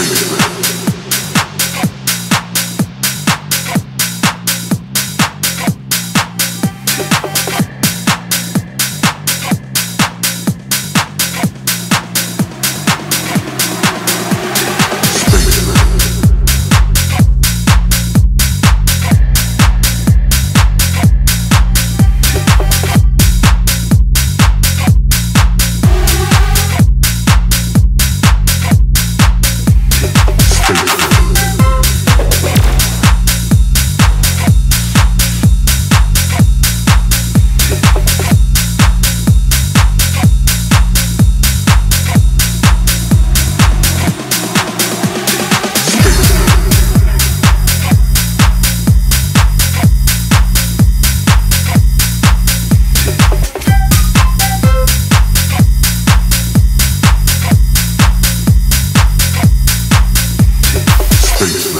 Baby. Spaceman.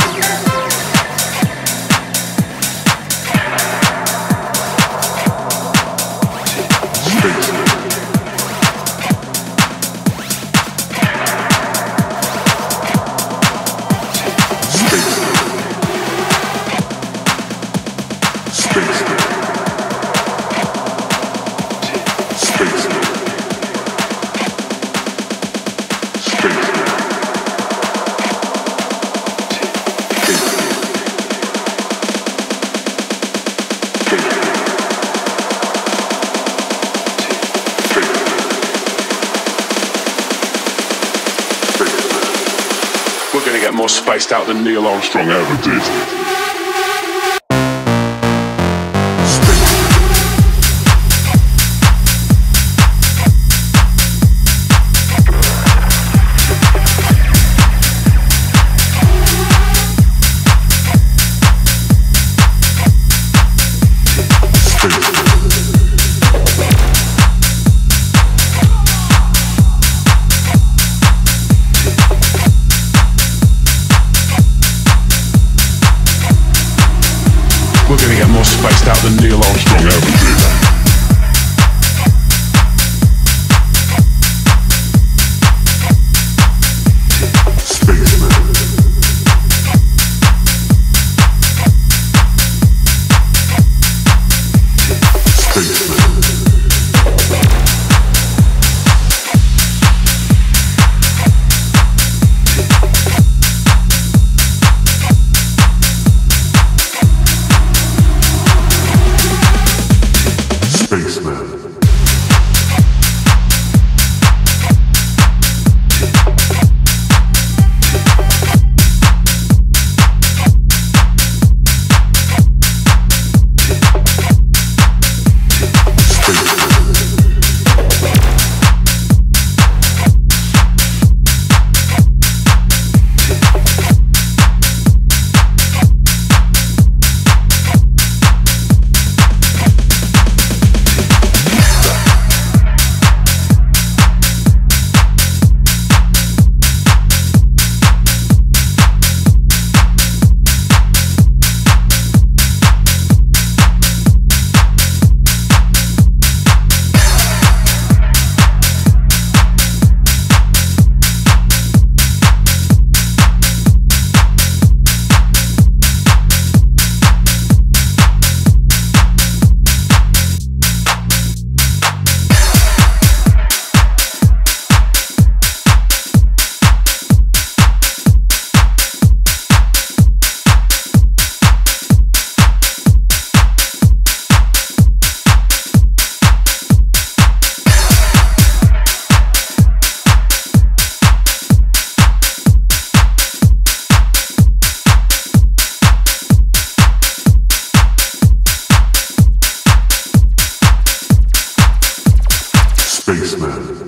more spaced out than Neil Armstrong ever did. We're gonna get more spaced out than Neil Armstrong ever did. Spaceman.